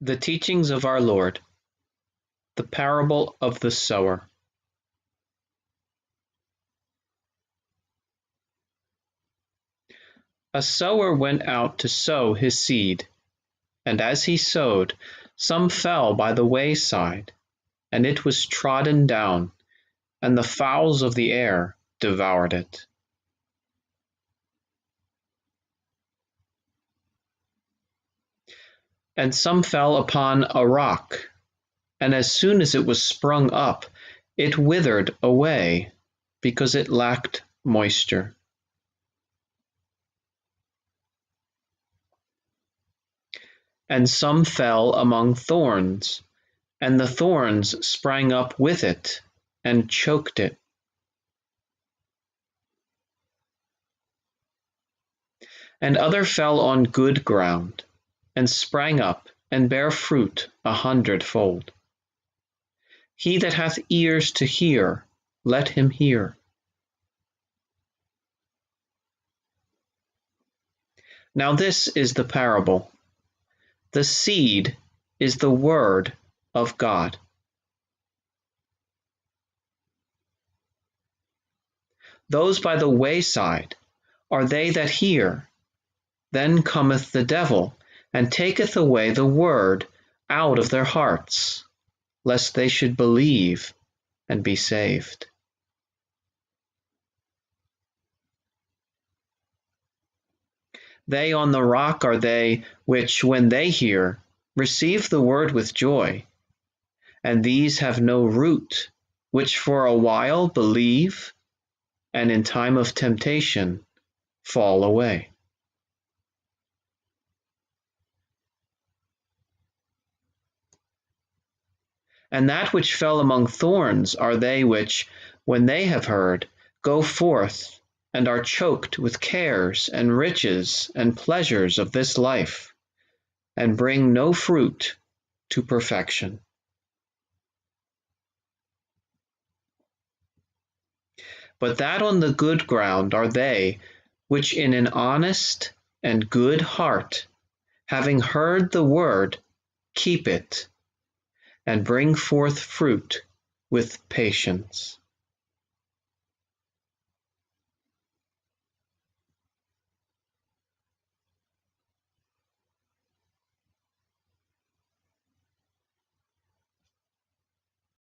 The teachings of our Lord. The parable of the sower. A sower went out to sow his seed, and as he sowed, some fell by the wayside, and it was trodden down, and the fowls of the air devoured it. And some fell upon a rock, and as soon as it was sprung up, it withered away, because it lacked moisture. And some fell among thorns, and the thorns sprang up with it and choked it. And other fell on good ground and sprang up, and bare fruit a hundredfold. He that hath ears to hear, let him hear. Now this is the parable. The seed is the word of God. Those by the wayside are they that hear. Then cometh the devil and taketh away the word out of their hearts, lest they should believe and be saved. They on the rock are they which, when they hear, receive the word with joy. And these have no root, which for a while believe, and in time of temptation fall away. And that which fell among thorns are they which, when they have heard, go forth and are choked with cares and riches and pleasures of this life, and bring no fruit to perfection. But that on the good ground are they which in an honest and good heart, having heard the word, keep it and bring forth fruit with patience.